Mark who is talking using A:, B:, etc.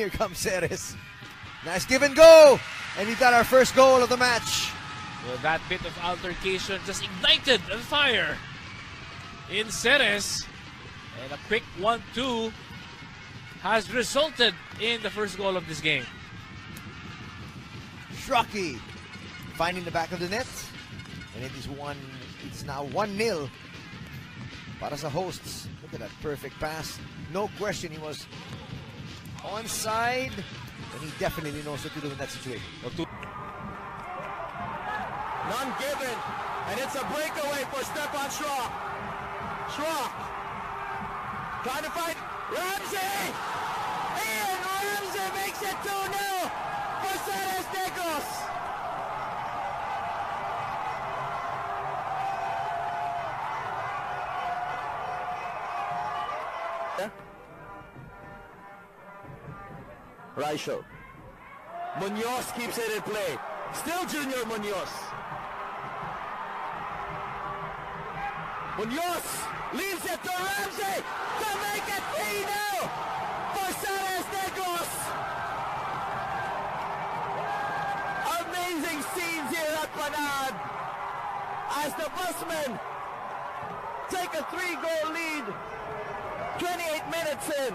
A: here comes Ceres. Nice give and go. And we got our first goal of the match.
B: Well, that bit of altercation just ignited the fire in Ceres. And a quick 1-2 has resulted in the first goal of this game.
A: Schröck finding the back of the net. And it is one, it's now 1-0 para sa hosts. Look at that perfect pass. No question he was onside. And he definitely knows what to do in that situation.
C: None given. And it's a breakaway for Stephan Schröck. Schröck. Trying to find Ramsay. Iain Ramsay makes it 2-0 for Ceres Negros. Raicho. Munoz keeps it in play. Still Junior Munoz. Munoz leaves it to Ramsay to make it 3-0 for Ceres Negros. Amazing scenes here at Panaad as the busmen take a three-goal lead 28 minutes in.